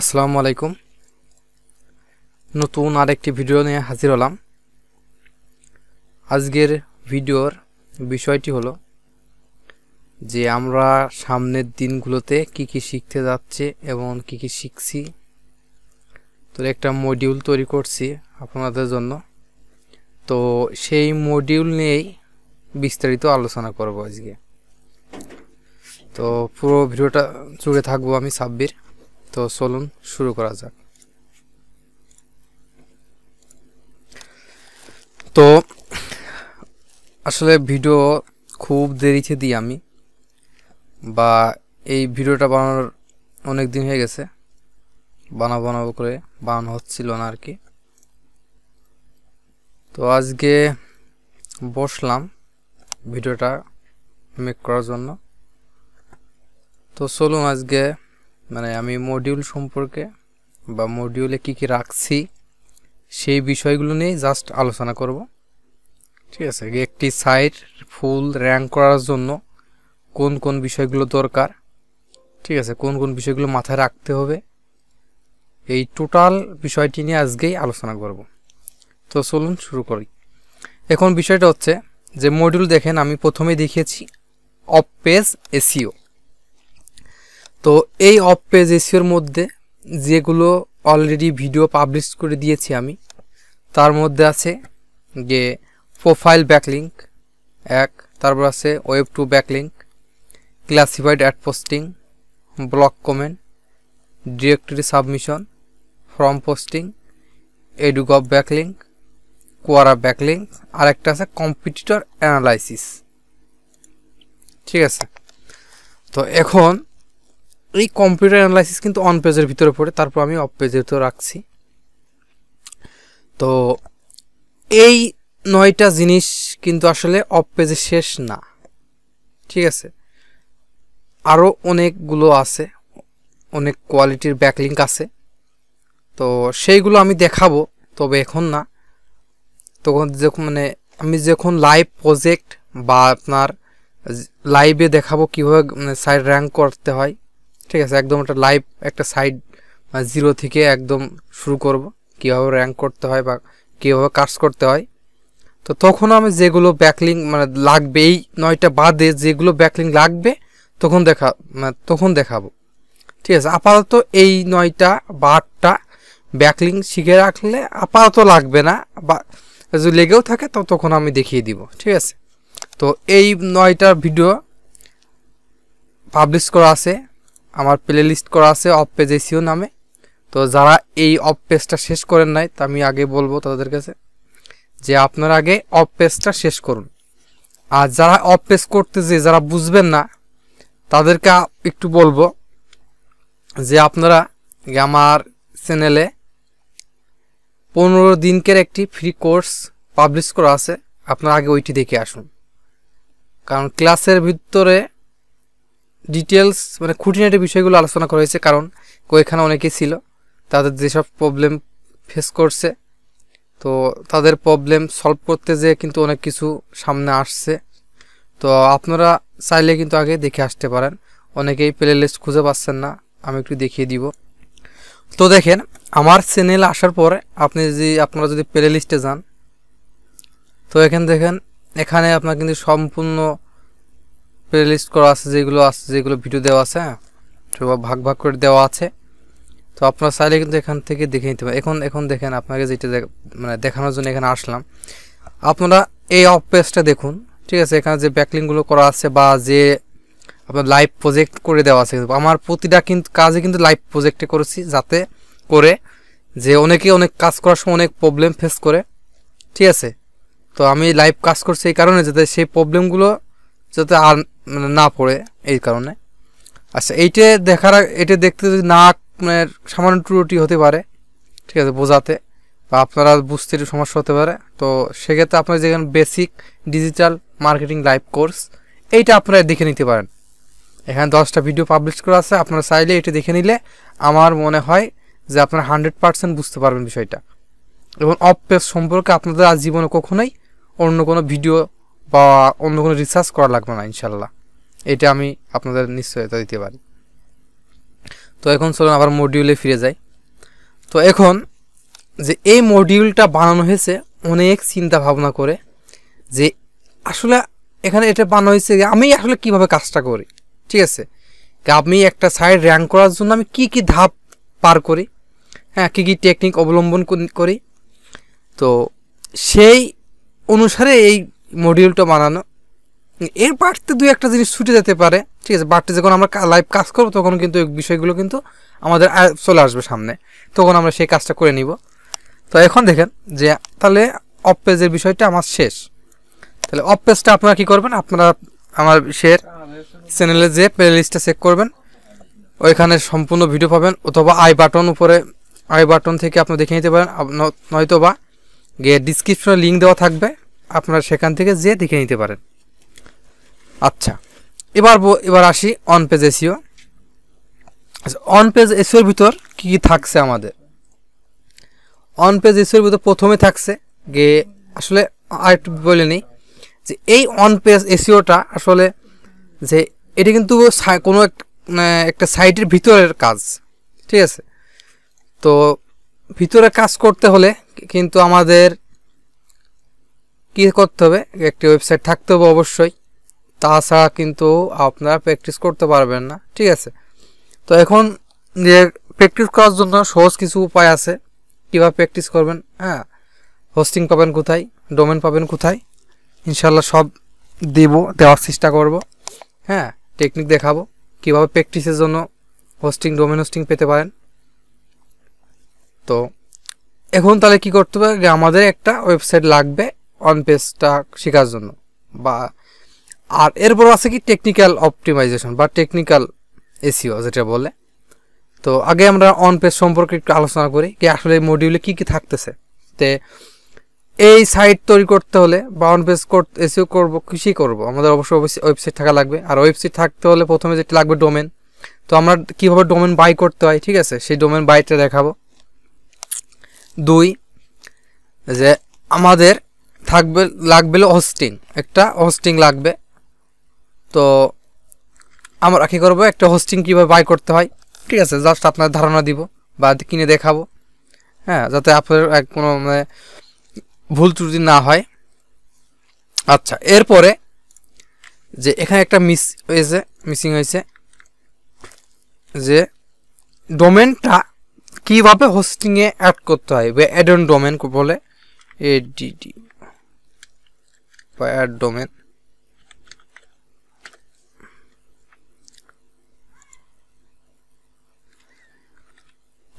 আসসালামু আলাইকুম। নতুন আরেকটি ভিডিও নিয়ে হাজির হলাম। আজকের ভিডিওর বিষয়টি হলো যে আমরা সামনের দিনগুলোতে কি কি শিখতে যাচ্ছে এবং কি কি শিখছি। তো একটা মডিউল তৈরি করছি আপনাদের জন্য। তো সেই মডিউল নিয়েই বিস্তারিত আলোচনা করব আজকে। তো পুরো ভিডিওটা জুড়ে থাকব আমি সাব্বির। তো চলুন শুরু করা যাক। তো আসলে ভিডিও খুব দেরিতে দিই আমি বা এই ভিডিওটা বানানোর অনেক দিন হয়ে গেছে, বানাবো বানাবো করে বানানো হচ্ছিল না আর কি তো আজকে বসলাম ভিডিওটা মেক করার জন্য। তো চলুন আজকে মানে আমি মডিউল সম্পর্কে বা মডিউলে কি কি রাখছি, সেই বিষয়গুলো নিয়ে জাস্ট আলোচনা করব। ঠিক আছে? একটি সাইট ফুল র্যাঙ্ক করার জন্য কোন কোন বিষয়গুলো দরকার, ঠিক আছে? কোন কোন বিষয়গুলো মাথায় রাখতে হবে, এই টোটাল বিষয়টি নিয়ে আজকেই আলোচনা করব। তো চলুন শুরু করি। এখন বিষয়টা হচ্ছে যে মডিউল দেখেন, আমি প্রথমে দেখিয়েছি অফ পেজ এসিও তো এই অফ পেজ এসিওর মধ্যে যেগুলো অলরেডি ভিডিও পাবলিশ করে দিয়েছি আমি, তার মধ্যে আছে যে প্রোফাইল ব্যাকলিঙ্ক এক, তারপর আছে web two backlink classified ad posting blog comment directory submission form posting edu gov backlink Quora backlink আর একটা আছে কম্পিটিটর অ্যানালাইসিস ঠিক আছে? তো এখন এই কম্পিউটার অ্যানালাইসিস কিন্তু অন পেজের ভিতরে পড়ে, তারপর আমি অফ পেজের তো রাখছি। তো এই নয়টা জিনিস কিন্তু আসলে অফ পেজে শেষ না। ঠিক আছে? আরও অনেকগুলো আছে, অনেক কোয়ালিটির ব্যাকলিঙ্ক আছে। তো সেইগুলো আমি দেখাবো, তবে এখন না। তখন যখন মানে আমি যখন লাইভ প্রজেক্ট বা আপনার লাইভে দেখাবো কীভাবে মানে সাইড র্যাঙ্ক করতে হয় ঠিক আছে, একদম একটা লাইভ একটা সাইড জিরো থেকে একদম শুরু করব, কীভাবে র্যাঙ্ক করতে হয় বা কীভাবে কাজ করতে হয়। তো তখন আমি যেগুলো ব্যাকলিং মানে লাগবে, এই নয়টা বাদে যেগুলো ব্যাকলিং লাগবে, তখন দেখা মানে তখন দেখাবো। ঠিক আছে, আপাতত এই নয়টা বা আটটা ব্যাকলিং শিখে রাখলে আপাতত লাগবে না, বা যদি লেগেও থাকে, তো তখন আমি দেখিয়ে দিব, ঠিক আছে। তো এই নয়টার ভিডিও পাবলিশ করা আছে। আমার প্লে লিস্ট করা আছে অফ পেজ এসিও নামে। তো যারা এই অফ পেজটা শেষ করেন নাই, তা আমি আগে বলব তাদের কাছে যে আপনারা আগে অফ পেজটা শেষ করুন। আর যারা অফ পেজ করতে যে যারা বুঝবেন না, তাদেরকে একটু বলব যে আপনারা আমার চ্যানেলে পনেরো দিনকের একটি ফ্রি কোর্স পাবলিশ করা আছে। আপনারা আগে ওইটি দেখে আসুন। কারণ ক্লাসের ভিতরে ডিটেলস মানে খুঁটিনাটি বিষয়গুলো আলোচনা করা হয়েছে, কারণ ওইখানে অনেকেই ছিল। তাদের যেসব প্রবলেম ফেস করছে, তো তাদের প্রবলেম সলভ করতে যে কিন্তু অনেক কিছু সামনে আসছে। তো আপনারা চাইলে কিন্তু আগে দেখে আসতে পারেন। অনেকেই প্লে লিস্ট খুঁজে পাচ্ছেন না, আমি একটু দেখিয়ে দিব। তো দেখেন, আমার চ্যানেল আসার পরে আপনি যদি, আপনারা যদি প্লে লিস্টে যান, তো এখানে দেখেন, এখানে আপনার কিন্তু সম্পূর্ণ প্লে লিস্ট করা আছে, যেগুলো আছে, যেগুলো ভিডিও দেওয়া আছে হ্যাঁ? সব ভাগ ভাগ করে দেওয়া আছে। তো আপনারা চাইলে কিন্তু এখান থেকে দেখে নিতে পারেন। এখন এখন দেখেন, আপনাকে যেটা মানে দেখানোর জন্য এখানে আসলাম। আপনারা এই অফ পেজটা দেখুন, ঠিক আছে? এখানে যে ব্যাকলিংগুলো করা আছে বা যে আপনার লাইভ প্রজেক্ট করে দেওয়া আছে, কিন্তু আমার প্রতিটা কিন্তু কাজে কিন্তু লাইভ প্রজেক্টে করেছি যাতে করে যে অনেকে অনেক কাজ করার সময় অনেক প্রবলেম ফেস করে, ঠিক আছে? তো আমি লাইভ কাজ করছি এই কারণে যাতে সেই প্রবলেমগুলো যাতে আর মানে না পড়ে এই কারণে। আচ্ছা এইটা দেখার এটা দেখতে যদি না মানে সামান্য ত্রুটি হতে পারে, ঠিক আছে, বোঝাতে, বা আপনারা বুঝতে একটু সমস্যা হতে পারে, তো সেক্ষেত্রে আপনার যেখানে basic digital marketing live course এইটা আপনারা দেখে নিতে পারেন। এখানে দশটা ভিডিও পাবলিশ করা আছে, আপনারা চাইলে এটা দেখে নিলে আমার মনে হয় যে আপনারা হান্ড্রেড পার্সেন্ট বুঝতে পারবেন বিষয়টা। এবং অফ পেজ সম্পর্কে আপনাদের আজ জীবনে কখনোই অন্য কোনো ভিডিও বা অন্য কোনো রিসার্চ করা লাগবে না ইনশাল্লাহ এটা আমি আপনাদের নিশ্চয়তা দিতে পারি। তো এখন চলুন আবার মডিউলে ফিরে যাই। তো এখন যে এই মডিউলটা বানানো হয়েছে, অনেক চিন্তা ভাবনা করে যে আসলে এখানে এটা বানানো হয়েছে আমি আসলে কীভাবে কাজটা করি, ঠিক আছে? আমি একটা সাইড র্যাঙ্ক করার জন্য আমি কি কি ধাপ পার করি হ্যাঁ কী কী টেকনিক অবলম্বন করি তো সেই অনুসারে এই মডিউলটা বানানো এর বাড়তে দু একটা জিনিস ছুটে যেতে পারে, ঠিক আছে, বাড়তে যখন আমরা লাইভ কাজ করব, তখন কিন্তু এই বিষয়গুলো কিন্তু আমাদের চলে আসবে সামনে। তখন আমরা সেই কাজটা করে নিব। তো এখন দেখেন যে, তাহলে অফ পেজের বিষয়টা আমার শেষ। তাহলে অফ পেজটা আপনারা কী করবেন? আপনারা আমার শেয়ার চ্যানেলে যে প্লে লিস্টটা চেক করবেন, ওইখানে সম্পূর্ণ ভিডিও পাবেন, অথবা আই বাটন উপরে আই বাটন থেকে আপনি দেখে নিতে পারেন। নয়তো বা গিয়ে ডিসক্রিপশনে লিঙ্ক দেওয়া থাকবে, আপনারা সেখান থেকে যে দেখে নিতে পারেন। আচ্ছা এবার এবার আসি on page SEO on page এসিওর ভিতর কী কী থাকছে আমাদের? অন পেজ এসিওর ভিতর প্রথমে থাকছে গে আসলে আরেকটু বলে নিই যে এই অন পেজ এসিওটা আসলে যে এটা কিন্তু কোনো মানে একটা সাইটের ভিতরের কাজ, ঠিক আছে? তো ভিতরে কাজ করতে হলে কিন্তু আমাদের কি করতে হবে? একটি ওয়েবসাইট থাকতে হবে অবশ্যই। তাছাড়া কিন্তু আপনারা প্র্যাকটিস করতে পারবেন না, ঠিক আছে? তো এখন যে প্র্যাকটিস করার জন্য সহজ কিছু উপায় আছে, কীভাবে প্র্যাকটিস করবেন হ্যাঁ? হোস্টিং পাবেন কোথায় ডোমেন পাবেন কোথায়? ইনশাল্লাহ সব দেব, দেওয়ার চেষ্টা করব হ্যাঁ? টেকনিক দেখাবো, কীভাবে প্র্যাকটিসের জন্য হোস্টিং ডোমেন হোস্টিং পেতে পারেন। তো এখন তাহলে কি করতে হবে? আমাদের একটা ওয়েবসাইট লাগবে অন পেজটা শেখার জন্য, বা আর এরপর আছে কি? টেকনিক্যাল অপটিমাইজেশন বা টেকনিক্যাল এসিও যেটা বলে। তো আগে আমরা অন পেজ সম্পর্কে একটু আলোচনা করি কি আসলে এই মডিউলে কী কী থাকতেছে। তে এই সাইট তৈরি করতে হলে বা অন পেজ এসিও করব, কৃষি করব, আমাদের অবশ্যই ওয়েবসাইট থাকা লাগবে। আর ওয়েবসাইট থাকতে হলে প্রথমে যেটা লাগবে ডোমেন তো আমরা কীভাবে ডোমেন বাই করতে হয়, ঠিক আছে? সেই ডোমেন বাইটা দেখাবো। দুই, যে আমাদের থাকবে, লাগবে হোস্টিং একটা হোস্টিং লাগবে। তো আমরা কী করব? একটা হোস্টিং কীভাবে বাই করতে হয়? ঠিক আছে জাস্ট আপনার ধারণা দিব বা কিনে দেখাবো। হ্যাঁ যাতে আপনার কোনো মানে ভুল ত্রুটি না হয়। আচ্ছা এরপরে যে এখানে একটা মিস হয়েছে মিসিং হয়েছে, যে ডোমেনটা কীভাবে হোস্টিংয়ে অ্যাড করতে হয়? বা অ্যাড অন ডোমেন বলে এডিডি বা অ্যাড ডোমেন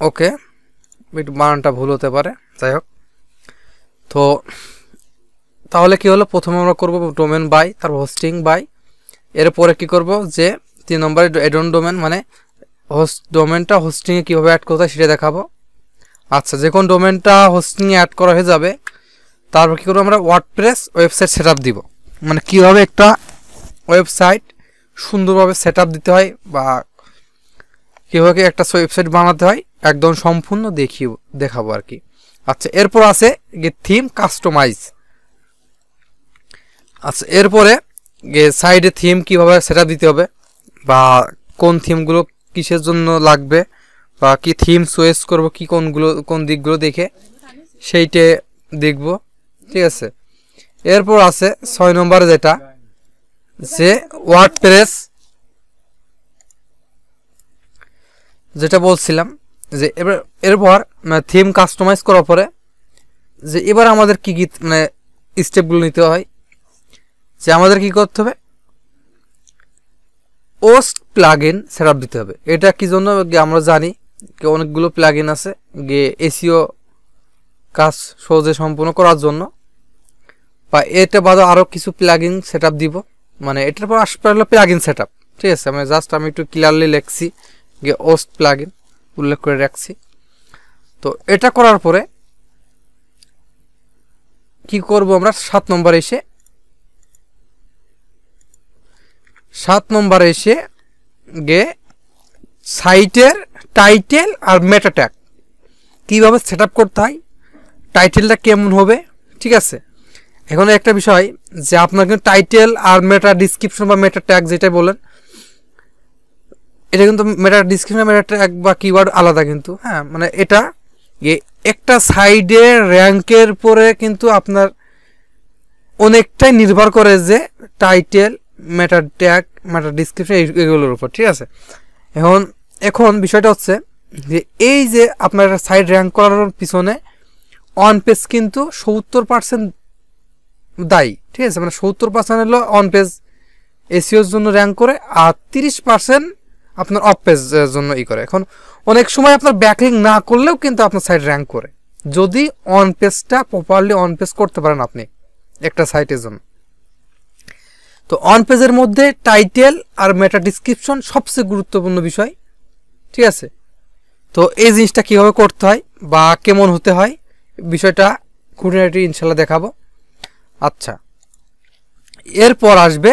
ওকে, একটু বানানটা ভুল হতে পারে, যাই হোক। তো, তাহলে কি হলো? প্রথমে আমরা করব ডোমেন বাই তারপর হোস্টিং বাই এরপরে কি করব? যে, তিন নম্বরে এডন ডোমেন মানে হোস্ট ডোমেনটা হোস্টিংয়ে কীভাবে অ্যাড করতে হয় সেটা দেখাবো। আচ্ছা যে কোন ডোমেনটা হোস্টিংয়ে অ্যাড করা হয়ে যাবে, তারপর কী করব আমরা? ওয়ার্ডপ্রেস ওয়েবসাইট সেট আপ দিব। মানে কীভাবে একটা ওয়েবসাইট সুন্দরভাবে সেট আপ দিতে হয় বা কীভাবে একটা ওয়েবসাইট বানাতে হয়, একদম সম্পূর্ণ দেখি দেখাবো আর কি। আচ্ছা এরপর আছে থিম কাস্টমাইজ আচ্ছা এরপরে সাইডে থিম কীভাবে সেটা দিতে হবে, বা কোন থিমগুলো কিসের জন্য লাগবে, বা কি থিম চয়েস করব, কি কোনগুলো, কোন দিকগুলো দেখে সেইটে দেখব, ঠিক আছে? এরপর আছে ছয় নম্বরে যেটা, যে ওয়ার্ড প্রেস যেটা বলছিলাম, যে এবার, এরপর থিম কাস্টমাইজ করার পরে, যে এবার আমাদের কী কী মানে স্টেপগুলো নিতে হয়, যে আমাদের কি করতে হবে? ওস্ট প্লাগ ইন সেট দিতে হবে। এটা কি জন্য? আমরা জানি অনেকগুলো প্লাগ ইন আছে, গিয়ে এসিও কাজ সহজে সম্পূর্ণ করার জন্য। বা এটা বাদে আরও কিছু প্লাগ ইন সেট দিব। মানে এটার পর আসতে হলো প্লাগ ইন সেট ঠিক আছে মানে জাস্ট আমি একটু ক্লিয়ারলি লেখছি। গিয়ে ওস্ট প্লাগ ইন উল্লেখ করে রাখছি। তো এটা করার পরে কি করব আমরা? সাত নম্বর এসে, সাত নম্বরে এসে গে সাইটের টাইটেল আর মেটা ট্যাগ কীভাবে সেট আপ করতে হয়? টাইটেলটা কেমন হবে? ঠিক আছে? এখন একটা বিষয় যে আপনার কিন্তু টাইটেল আর মেটা ডিসক্রিপশন বা মেটা ট্যাগ যেটা বলেন এটা কিন্তু মেটা ডিসক্রিপশন মেটা ট্যাগ বা কিওয়ার্ড আলাদা কিন্তু। হ্যাঁ মানে এটা একটা সাইডে র্যাঙ্কের পরে কিন্তু আপনার অনেকটাই নির্ভর করে যে title meta tag meta description এগুলোর উপর, ঠিক আছে? এখন এখন বিষয়টা হচ্ছে যে এই যে আপনার সাইড র্যাঙ্ক করার পিছনে অন পেজ কিন্তু সত্তর পার্সেন্ট দায়ী, ঠিক আছে? মানে সত্তর পার্সেন্ট হলো অন পেজ এসিওর জন্য র্যাঙ্ক করে, আর তিরিশ পার্সেন্ট আপনার অফ পেজের জন্য ই করে। এখন অনেক সময় আপনার ব্যাকলিং না করলেও কিন্তু আপনার সাইট র্যাঙ্ক করে। যদি অন পেজটা প্রপারলি অন পেজ করতে পারেন আপনি, একটা সাইটের জন্য। তো অন পেজের মধ্যে টাইটেল আর মেটা ডিসক্রিপশন সবচেয়ে গুরুত্বপূর্ণ বিষয়, ঠিক আছে? তো এই জিনিসটা কীভাবে করতে হয় বা কেমন হতে হয়, বিষয়টা খুঁটিনাটি ইনশাল্লাহ দেখাবো। আচ্ছা এরপর আসবে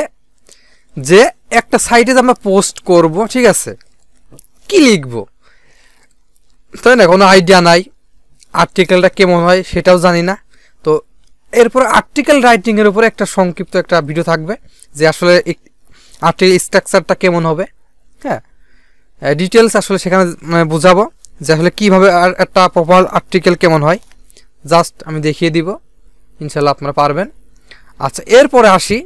যে একটা সাইটে আমরা পোস্ট করব, ঠিক আছে? কি লিখব? তাই না? কোনো আইডিয়া নাই। আর্টিকেলটা কেমন হয় সেটাও জানি না। তো এরপর আর্টিকেল রাইটিংয়ের উপরে একটা সংক্ষিপ্ত একটা ভিডিও থাকবে, যে আসলে আর্টিকেল স্ট্রাকচারটা কেমন হবে। হ্যাঁ? ডিটেলস আসলে সেখানে মানে বোঝাবো যে আসলে কীভাবে আর একটা প্রপার আর্টিকেল কেমন হয়। জাস্ট আমি দেখিয়ে দিব। ইনশাল্লাহ আপনারা পারবেন। আচ্ছা এরপরে আসি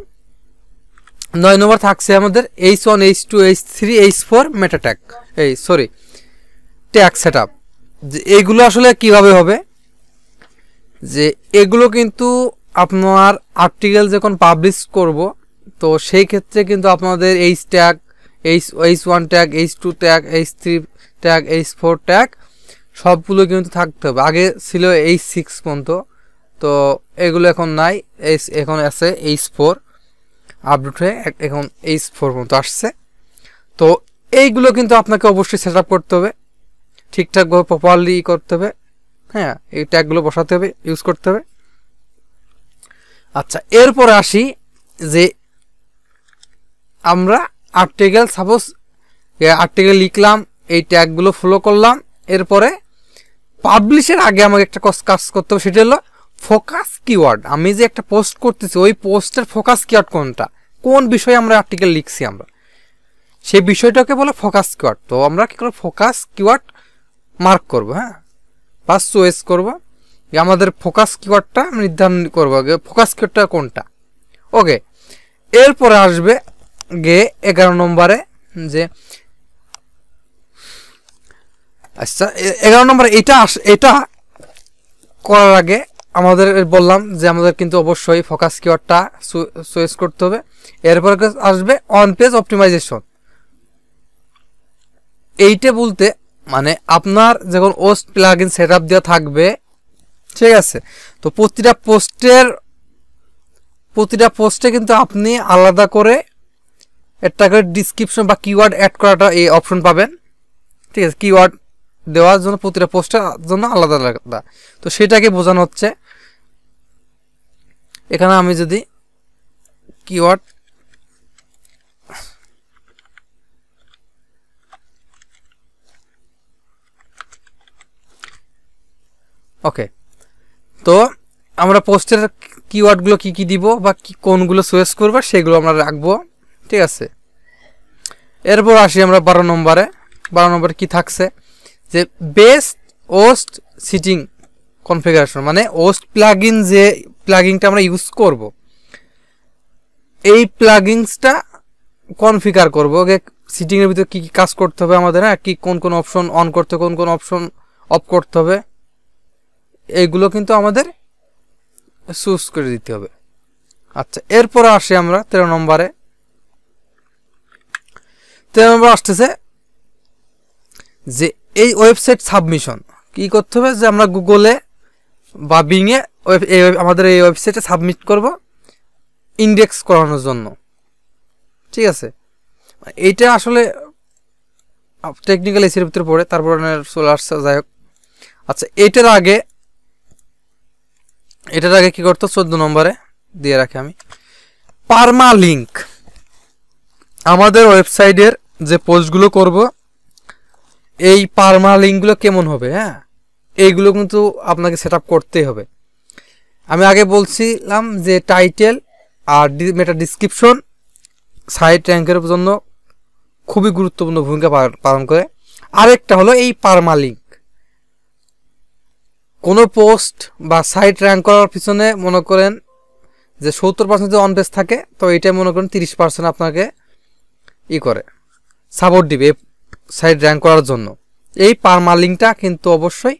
নয় নম্বর থাকছে আমাদের H one H two H three H four meta tag এই সরি ট্যাক সেট আপ যে এইগুলো আসলে কীভাবে হবে? যে এগুলো কিন্তু আপনার আর্টিকেল যখন পাবলিশ করব, তো সেই ক্ষেত্রে কিন্তু আপনাদের H tag H H one tag H two tag H three tag H four tag সবগুলো কিন্তু থাকতে হবে। আগে ছিল এইচ সিক্স পর্যন্ত, তো এগুলো এখন নাই এখন আছে এইচ ফোর আপডেট হয়ে এখন এইচ ফোর পর্যন্ত আসছে। তো এইগুলো কিন্তু আপনাকে অবশ্যই সেট করতে হবে। ঠিকঠাকভাবে প্রপারলি করতে হবে। হ্যাঁ এই ট্যাগগুলো বসাতে হবে ইউজ করতে হবে। আচ্ছা এরপরে আসি যে আমরা আর্টিকেল সাপোজ আর্টিকেল লিখলাম, এই ট্যাগগুলো ফলো করলাম। এরপরে পাবলিশের আগে আমাকে একটা কাজ করতে হবে, সেটা হলো ফোকাস কিওয়ার্ড আমি যে একটা পোস্ট করতেছি, ওই পোস্টের ফোকাস কিওয়ার্ড কোনটা? কোন বিষয়ে আমরা আর্টিকেল লিখছি আমরা? সেই বিষয়টাকে বলে ফোকাস কিওয়ার্ড তো আমরা কি করব? ফোকাস কিওয়ার্ড মার্ক করব হ্যাঁ? বা চয়েস করব। আমাদের ফোকাস কিওয়ার্ডটা নির্ধারণ করব ফোকাস কিওয়ার্ডটা কোনটা? ওকে এরপরে আসবে গে এগারো নম্বরে যে আচ্ছা এগারো নম্বর এটা এটা করার আগে আমাদের বললাম যে আমাদের কিন্তু অবশ্যই ফোকাস কিওয়ার্ডটা চয়েস করতে হবে। এরপর আসবে অন পেজ অপটিমাইজেশন এইটা বলতে মানে আপনার যখন ওস্ট প্লাগইন সেট আপ দেওয়া থাকবে, ঠিক আছে? তো প্রতিটা পোস্টের প্রতিটা পোস্টে কিন্তু আপনি আলাদা করে একটা করে ডিসক্রিপশন বা কিওয়ার্ড অ্যাড করাটা এই অপশন পাবেন। ঠিক আছে? কিওয়ার্ড দেওয়ার জন্য প্রতিটা পোস্টের জন্য আলাদা আলাদা। তো সেটাকে বোঝানো হচ্ছে। এখানে আমি যদি কিওয়ার্ড ওকে তো আমরা পোস্টের কিওয়ার্ডগুলো কি কি দিব বা কি কোনগুলো চয়েস করব সেগুলো আমরা রাখব। ঠিক আছে? এরপর আসি আমরা বারো নম্বরে। বারো নম্বরে কি থাকছে? যে বেস্ট ওস্ট সিটিং কনফিগারেশন মানে ওস্ট প্লাগইন যে প্লাগিংটা আমরা ইউজ করব, এই প্লাগিংসটা কনফিগার করব। ওকে সিটিংয়ের ভিতরে কী কী কাজ করতে হবে আমাদের হ্যাঁ? কী, কোন কোন অপশন অন করতে কোন কোন অপশন অফ করতে হবে এইগুলো কিন্তু আমাদের চুজ করে দিতে হবে। আচ্ছা এরপর আসি আমরা তেরো নম্বরে। তেরো নম্বর আসতেছে যে এই ওয়েবসাইট সাবমিশন। কি করতে হবে? যে আমরা গুগলে বা বিংয়ে আমাদের এই ওয়েবসাইটে সাবমিট করব ইন্ডেক্স করানোর জন্য। ঠিক আছে? এইটা আসলে টেকনিক্যাল এসির ভিতরে পড়ে, তারপর চলে আসছে, যাই হোক। আচ্ছা এটার আগে এটার আগে কি করতো? চোদ্দ নম্বরে দিয়ে রাখি আমি। পারমা লিঙ্ক আমাদের ওয়েবসাইটের যে পোস্টগুলো করব এই পারমা লিঙ্কগুলো কেমন হবে হ্যাঁ? এইগুলো কিন্তু আপনাকে সেট করতেই হবে। আমি আগে বলছিলাম যে টাইটেল আর মেটা ডিসক্রিপশন সাইট র্যাঙ্কের জন্য খুবই গুরুত্বপূর্ণ ভূমিকা পালন করে। আরেকটা হলো এই পারমালিঙ্ক কোনো পোস্ট বা সাইট র্যাঙ্ক করার পিছনে মনে করেন যে সত্তর পার্সেন্ট অন পেজ থাকে, তো এইটাই মনে করেন তিরিশ পার্সেন্ট আপনাকে ই করে সাপোর্ট দিবে। সাইট র্যাঙ্ক করার জন্য। এই পারমালিংটা কিন্তু অবশ্যই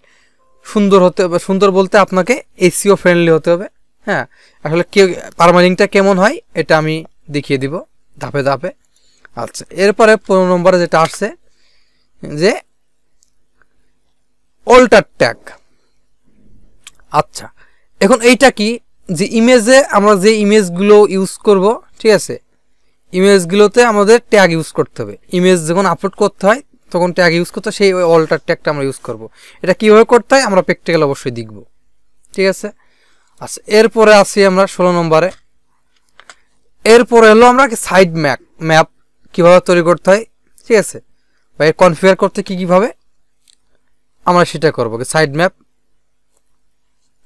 সুন্দর হতে হবে, সুন্দর বলতে আপনাকে এসিও ফ্রেন্ডলি হতে হবে হ্যাঁ। আসলে কে পারমালিংটা কেমন হয়, এটা আমি দেখিয়ে দিব, ধাপে ধাপে। আচ্ছা এরপরে পনেরো নম্বরে যেটা আসছে, যে অল্টার ট্যাগ আচ্ছা এখন এইটা কি? যে ইমেজে আমরা যে ইমেজগুলো ইউজ করব, ঠিক আছে? ইমেজগুলোতে আমাদের ট্যাগ ইউজ করতে হবে। ইমেজ যখন আপলোড করতে হয়, তখন ট্যাগ ইউজ করতে সেই অল্টার ট্যাগটা আমরা ইউজ করব। এটা কীভাবে করতে হয়, আমরা প্র্যাকটিক্যাল অবশ্যই দেখব। ঠিক আছে? আচ্ছা এরপরে আসি আমরা ষোলো নম্বরে। এরপরে হলো আমরা সাইড ম্যাপ ম্যাপ কীভাবে তৈরি করতে হয়, ঠিক আছে? বা এর কনফিগার করতে কী কীভাবে, আমরা সেটা করব। সাইড ম্যাপ,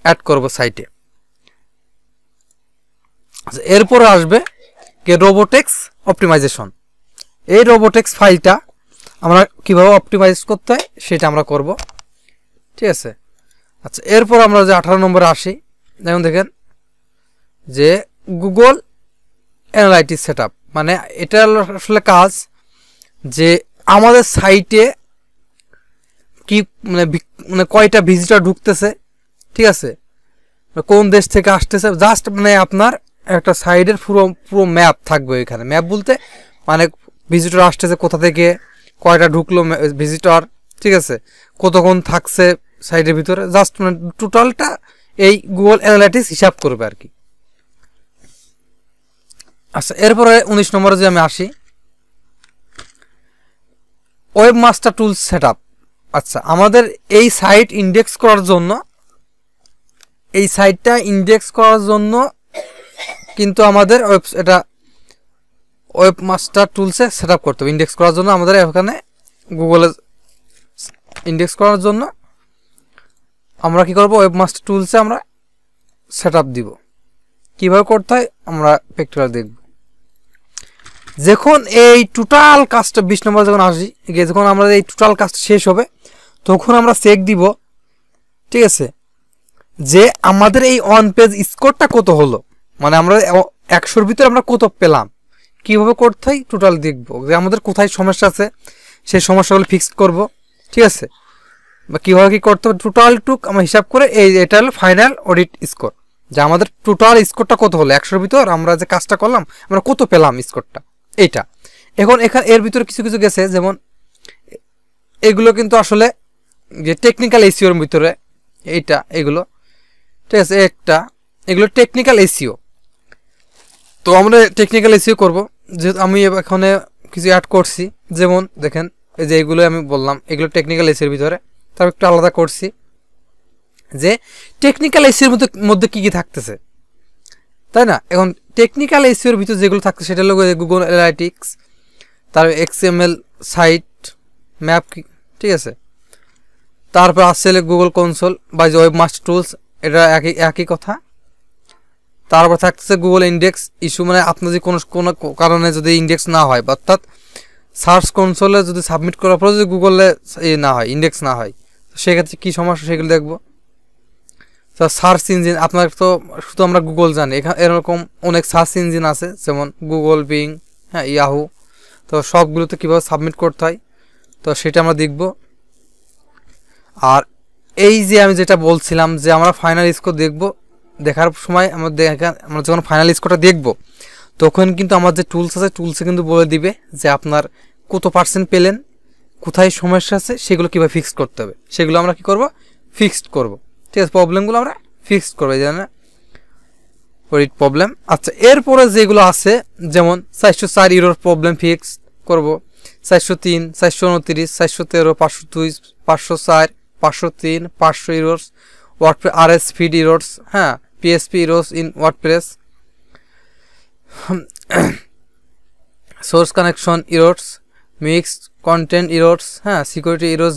অ্যাড করব সাইটে। আচ্ছা এরপরে আসবে রোবোটেক্স অপটিমাইজেশন এই রোবোটেক্স ফাইলটা আমরা কীভাবে অপটিমাইজ করতে হয় সেটা আমরা করব। ঠিক আছে? আচ্ছা এরপর আমরা যে আঠারো নম্বরে আসি, যেমন দেখেন, যে গুগল অ্যানালাইটিস সেট মানে এটা আসলে কাজ যে আমাদের সাইটে কি মানে মানে কয়টা ভিজিটর ঢুকতেছে, ঠিক আছে? কোন দেশ থেকে আসতেছে জাস্ট মানে আপনার একটা সাইডের পুরো পুরো ম্যাপ থাকবে এখানে ম্যাপ বলতে মানে ভিজিটর আসতেছে কোথা থেকে, কয়টা ঢুকলো ভিজিটর ঠিক আছে? কতক্ষণ থাকছে সাইডের ভিতরে? জাস্ট মানে টোটালটা এই গুগল অ্যানালাইটিক্স হিসাব করবে আর কি আচ্ছা এরপরে উনিশ নম্বরে যে আমি আসি। ওয়েব মাস্টার টুলস সেট আচ্ছা আমাদের এই সাইট ইন্ডেক্স করার জন্য, এই সাইটটা ইন্ডেক্স করার জন্য কিন্তু আমাদের ওয়েব এটা ওয়েব মাস্টার টুলসে সেট আপ করতে হবে। ইন্ডেক্স করার জন্য আমাদের এখানে গুগলে ইন্ডেক্স করার জন্য আমরা কি করব? ওয়েব মাস্টার টুলসে আমরা সেট আপ দিব। কীভাবে করতে হয়? আমরা প্র্যাকটিক্যাল দেখব। যখন এই টোটাল কাজটা বিশ নম্বর যখন আসি যখন আমরা এই টোটাল কাজটা শেষ হবে, তখন আমরা চেক দিব, ঠিক আছে, যে আমাদের এই অন পেজ স্কোরটা কত হলো। মানে আমরা একশোর ভিতরে আমরা কত পেলাম? কীভাবে করতে হয়? টোটাল দেখব। যে আমাদের কোথায় সমস্যা আছে, সেই সমস্যাগুলো ফিক্স করব। ঠিক আছে? বা কীভাবে কী করতে হবে? টোটাল টুক আমরা হিসাব করে এই এটা হলো ফাইনাল অডিট স্কোর যে আমাদের টোটাল স্কোরটা কত হলো? একশোর ভিতর আমরা যে কাজটা করলাম, আমরা কত পেলাম স্কোরটা এইটা। এখন এখানে এর ভিতরে কিছু কিছু গেছে, যেমন এগুলো কিন্তু আসলে যে টেকনিক্যাল এসিওর ভিতরে, এইটা, এগুলো। ঠিক আছে? একটা, এগুলো টেকনিক্যাল এসিও তো আমরা টেকনিক্যাল এসিও করব, যেহেতু আমি এখানে কিছু অ্যাড করছি। যেমন দেখেন, এই যে এইগুলো আমি বললাম, এগুলো টেকনিক্যাল এসির ভিতরে। তার একটু আলাদা করছি যে টেকনিক্যাল এসির মধ্যে মধ্যে কী কী থাকতেছে। তাই না? এখন টেকনিক্যাল এসিওর ভিতরে যেগুলো থাকছে সেটা হলো গুগল অ্যানালাইটিক্স তার এক্সএমএল সাইট ম্যাপ ঠিক আছে? তারপর আসছে গুগল কনসোল বা ওয়েব মাস্টার টুলস এটা একই একই কথা। তারপর থাকছে গুগল ইন্ডেক্স ইস্যু মানে আপনার যদি কোনো কোনো কারণে যদি ইন্ডেক্স না হয়, অর্থাৎ সার্চ কনসোলে যদি সাবমিট করার পর যদি গুগলে এ না হয় ইন্ডেক্স না হয়, তো সেক্ষেত্রে কী সমস্যা সেগুলো দেখব। তো সার্চ ইঞ্জিন আপনার তো শুধু আমরা গুগল জানি এখানে এরকম অনেক সার্চ ইঞ্জিন আছে, যেমন গুগল বিং হ্যাঁ ইয়াহু তো সবগুলোতে কীভাবে সাবমিট করতে হয়, তো সেটা আমরা দেখব। আর এই যে আমি যেটা বলছিলাম যে আমরা ফাইনাল স্কোর দেখব দেখার সময় আমরা আমরা যখন ফাইনাল স্কোরটা দেখব, তখন কিন্তু আমার যে টুলস আছে টুলসে কিন্তু বলে দিবে যে আপনার কত পার্সেন্ট পেলেন, কোথায় সমস্যা আছে, সেগুলো কীভাবে ফিক্সড করতে হবে। সেগুলো আমরা কি করব? ফিক্সড করব। ঠিক আছে প্রবলেমগুলো আমরা ফিক্সড করব, এই জন্য প্রবলেম আচ্ছা এরপরে যেগুলো আছে, যেমন চারশো চার ইউরোর প্রবলেম ফিক্স করব, চারশো তিন, চারশো উনত্রিশ, চারশো তেরো, পাঁচশো দুই, পাঁচশো চার, পাঁচশো তিন, পাঁচশো errors word R S feed errors হ্যাঁ PHP errors in WordPress source connection errors mixed content errors হ্যাঁ security errors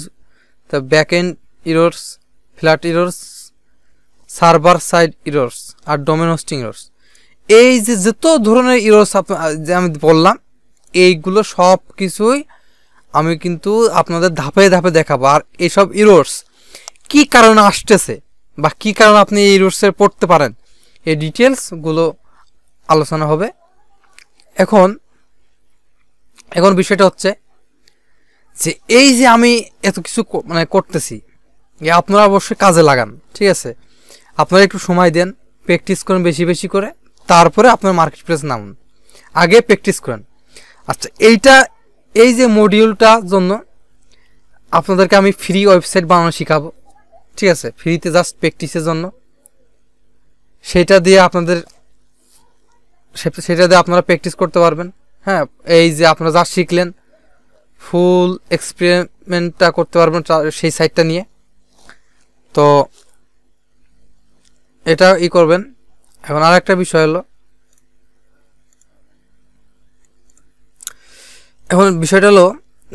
the back end errors flat errors server side errors R domain hosting errors এই যে যত ধরনের errors যে আমি বললাম, এইগুলো সব কিছুই আমি কিন্তু আপনাদের ধাপে ধাপে দেখাবো। আর এইসব ইরোর্স কি কারণে আসতেছে? বা কি কারণে আপনি এই ইরোর্সের পড়তে পারেন? এই ডিটেলসগুলো আলোচনা হবে। এখন এখন বিষয়টা হচ্ছে যে এই যে আমি এত কিছু মানে করতেছি আপনারা অবশ্যই কাজে লাগান, ঠিক আছে? আপনারা একটু সময় দেন প্র্যাকটিস করেন বেশি বেশি করে, তারপরে আপনার মার্কেট প্লেস নামুন। আগে প্র্যাকটিস করেন। আচ্ছা এইটা, এই যে মডিউলটার জন্য আপনাদেরকে আমি ফ্রি ওয়েবসাইট বানানো শেখাবো। ঠিক আছে ফ্রিতে জাস্ট প্র্যাকটিসের জন্য। সেটা দিয়ে আপনাদের সেটা দিয়ে আপনারা প্র্যাকটিস করতে পারবেন। হ্যাঁ এই যে আপনারা যা শিখলেন ফুল এক্সপেরিমেন্টটা করতে পারবেন সেই সাইটটা নিয়ে। তো, এটা ই করবেন। এখন আর একটা বিষয় হলো, এখন বিষয়টা হলো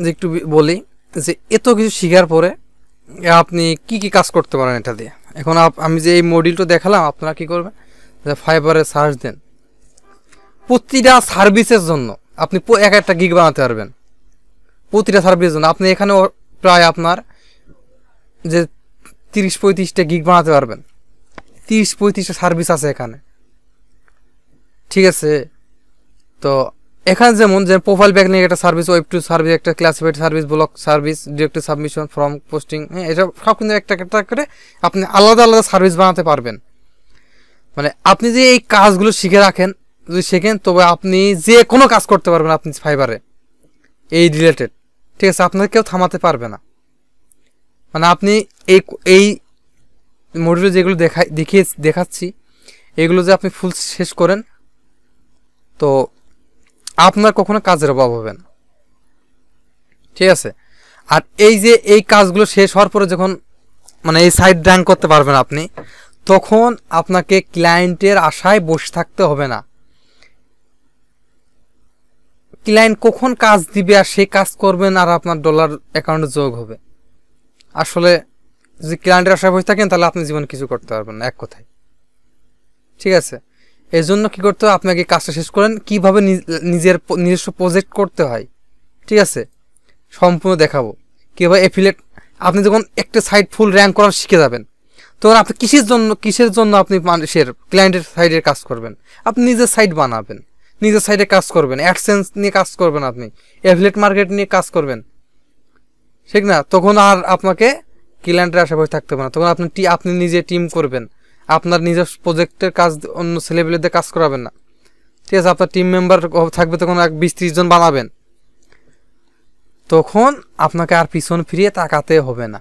যে একটু বলি যে এত কিছু শেখার পরে আপনি কি কি কাজ করতে পারেন এটা দিয়ে? এখন আমি যে এই মডিউলটা দেখালাম, আপনারা কি করবেন? যে ফাইবারে সার্চ দেন। প্রতিটা সার্ভিসের জন্য আপনি এক একটা গিগ বানাতে পারবেন। প্রতিটা সার্ভিসের জন্য। আপনি এখানে প্রায় আপনার যে তিরিশ পঁয়ত্রিশটা গিগ বানাতে পারবেন। তিরিশ পঁয়ত্রিশটা সার্ভিস আছে এখানে। ঠিক আছে? তো এখানে যেমন যে প্রোফাইল ব্যাক নিয়ে একটা সার্ভিস ওয়েব টু সার্ভিস একটা classified service blog service direct submission form posting হ্যাঁ এটা সব কিন্তু একটা একটা করে আপনি আলাদা আলাদা সার্ভিস বানাতে পারবেন। মানে আপনি যে এই কাজগুলো শিখে রাখেন, যদি শেখেন, তবে আপনি যে কোনো কাজ করতে পারবেন আপনি ফাইবারে এই রিলেটেড ঠিক আছে, আপনাকে কেউ থামাতে পারবে না। মানে আপনি এই এই মডিউলে যেগুলো দেখাই, দেখিয়ে, দেখাচ্ছি, এগুলো যে আপনি ফুল শেষ করেন, তো আপনার কখনো কাজের অভাব হবে না। ঠিক আছে? আর এই যে এই কাজগুলো শেষ হওয়ার পরে যখন মানে এই সাইড র্যাঙ্ক করতে পারবেন আপনি, তখন আপনাকে ক্লায়েন্টের আশায় বসে থাকতে হবে না। ক্লায়েন্ট কখন কাজ দিবে আর সেই কাজ করবেন আর আপনার ডলার অ্যাকাউন্টে যোগ হবে। আসলে যদি ক্লায়েন্টের আশায় বসে থাকেন, তাহলে আপনি জীবন কিছু করতে পারবেন না, এক কথায়। ঠিক আছে? এই জন্য কী করতে হবে? আপনাকে কাজটা শেষ করেন। কীভাবে নিজ- নিজের নিজস্ব প্রজেক্ট করতে হয়? ঠিক আছে? সম্পূর্ণ দেখাবো। কীভাবে এফিলেট আপনি যখন একটা সাইট ফুল র্যাঙ্ক করা শিখে যাবেন, তখন আপনি কিসের জন্য কিসের জন্য আপনি মানুষের ক্লায়েন্টের সাইডের কাজ করবেন? আপনি নিজের সাইট বানাবেন। নিজের সাইডে কাজ করবেন। অ্যাডসেন্স নিয়ে কাজ করবেন আপনি। অ্যাফিলেট মার্কেট নিয়ে কাজ করবেন। ঠিক না? তখন আর আপনাকে ক্লায়েন্টের আশেপাশে থাকতে হবে না। তখন আপনি আপনি নিজে টিম করবেন। আপনার নিজের প্রজেক্টের কাজ অন্য ছেলেপেলেদের কাজ করাবেন না। ঠিক আছে, আপনার টিম মেম্বার থাকবে তখন এক বিশ ত্রিশ জন বানাবেন। তখন আপনাকে আর পিছন ফিরিয়ে তাকাতে হবে না,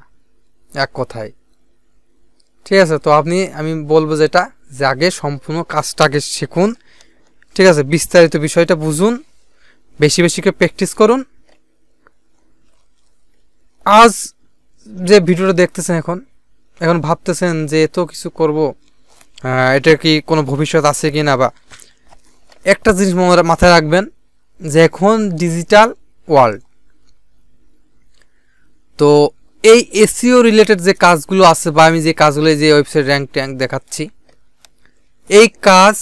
এক কথায়। ঠিক আছে, তো আপনি, আমি বলব যেটা যে আগে সম্পূর্ণ কাজটাকে শিখুন। ঠিক আছে, বিস্তারিত বিষয়টা বুঝুন, বেশি বেশি করে প্র্যাকটিস করুন। আজ যে ভিডিওটা দেখতেছেন এখন এখন ভাবতেছেন যে এত কিছু করব এটা কি কোনো ভবিষ্যৎ আছে কি না বা একটা জিনিস মাথায় রাখবেন যে এখন ডিজিটাল ওয়ার্ল্ড তো এই এসিও রিলেটেড যে কাজগুলো আছে বা আমি যে কাজগুলো যে ওয়েবসাইট র্যাঙ্ক ট্যাঙ্ক দেখাচ্ছি, এই কাজ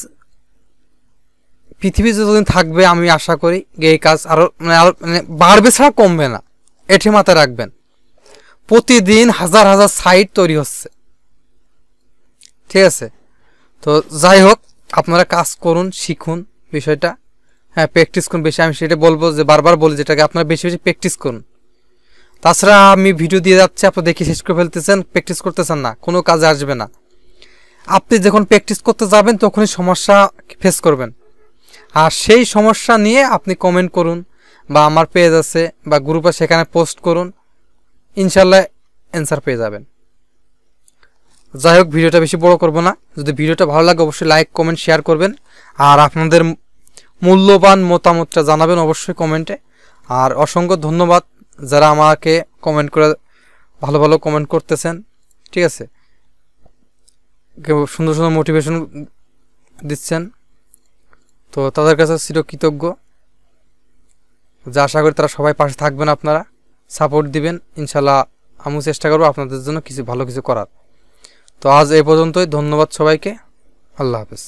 পৃথিবী যতদিন থাকবে আমি আশা করি এই কাজ আরও মানে আরও মানে বাড়বে ছাড়া কমবে না। এটি মাথায় রাখবেন। প্রতিদিন হাজার হাজার সাইট তৈরি হচ্ছে। ঠিক আছে? তো যাই হোক, আপনারা কাজ করুন, শিখুন বিষয়টা। হ্যাঁ প্র্যাকটিস করুন। বেশি আমি সেটা বলব যে বারবার বলি যেটাকে আপনারা বেশি বেশি প্র্যাকটিস করুন। তাছাড়া আমি ভিডিও দিয়ে যাচ্ছি, আপনি দেখে শেষ করে ফেলতেছেন প্র্যাকটিস করতেছেন না, কোনো কাজে আসবে না। আপনি যখন প্র্যাকটিস করতে যাবেন, তখনই সমস্যা ফেস করবেন। আর সেই সমস্যা নিয়ে আপনি কমেন্ট করুন, বা আমার পেজ আছে, বা গ্রুপে সেখানে পোস্ট করুন। ইনশাল্লাহ অ্যান্সার পেয়ে যাবেন। যাই হোক ভিডিওটা বেশি বড় করব না। যদি ভিডিওটা ভালো লাগে, অবশ্যই লাইক কমেন্ট শেয়ার করবেন। আর আপনাদের মূল্যবান মতামতটা জানাবেন অবশ্যই কমেন্টে। আর অসংখ্য ধন্যবাদ যারা আমাকে কমেন্ট করে, ভালো ভালো কমেন্ট করতেছেন। ঠিক আছে? সুন্দর সুন্দর মোটিভেশন দিচ্ছেন। তো তাদের কাছে চিরকৃতজ্ঞ। যা আশা করি তারা সবাই পাশে থাকবেন আপনারা। সাপোর্ট দিবেন। ইনশাল্লাহ আমি চেষ্টা করব আপনাদের জন্য কিছু ভালো কিছু করার। তো আজ এ পর্যন্তই। ধন্যবাদ সবাইকে। আল্লাহ হাফেজ।